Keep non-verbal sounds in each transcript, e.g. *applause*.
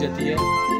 जाती है।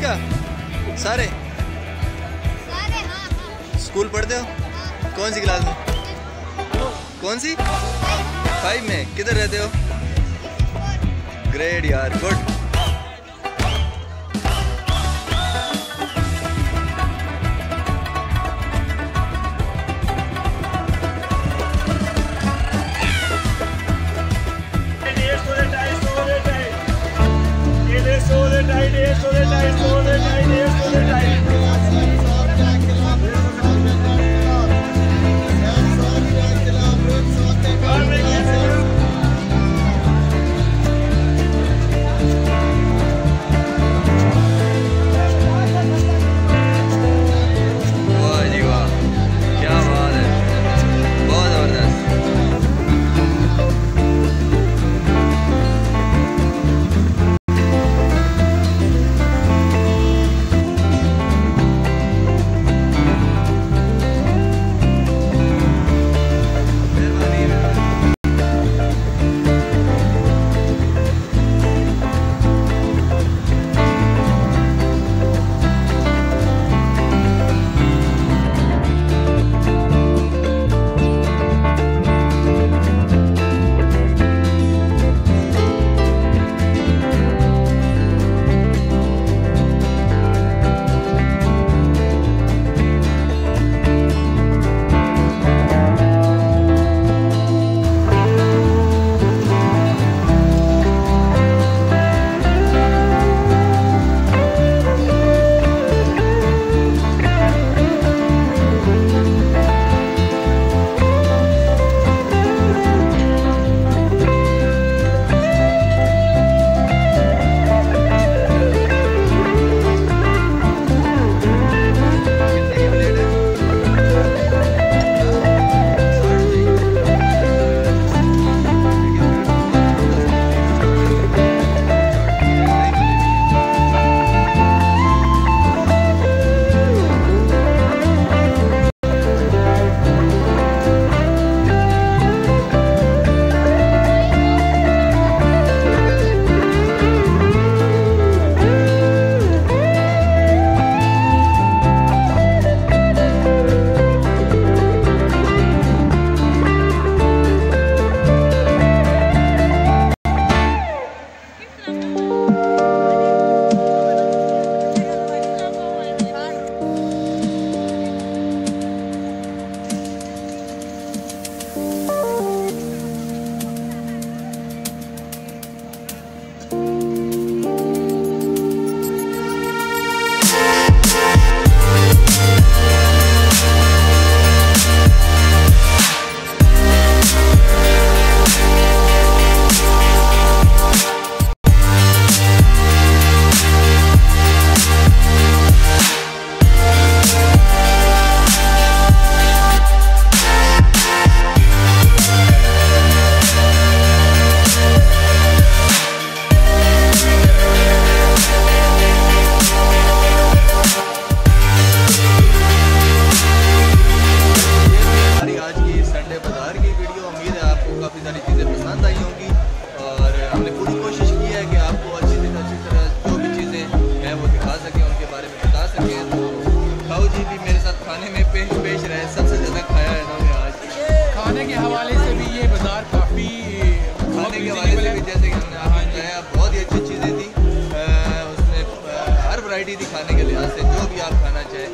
इसका? सारे? सारे हाँ, हाँ। स्कूल पढ़ते हो? हाँ। कौन सी क्लास में? कौन सी? फाइव। में। किधर रहते हो? ग्रेट यार गुड। वाह वैरायटी दिखाने के लिहाज से जो भी आप खाना चाहें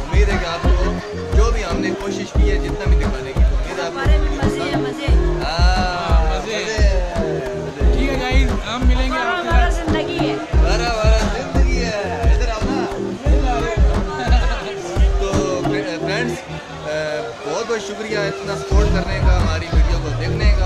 उम्मीद है कि आपको जो भी हमने कोशिश की है जितना भी दिखाने की उम्मीद आपको हाँ, है इधर *laughs* तो बहुत शुक्रिया इतना सपोर्ट करने का हमारी वीडियो को देखने का।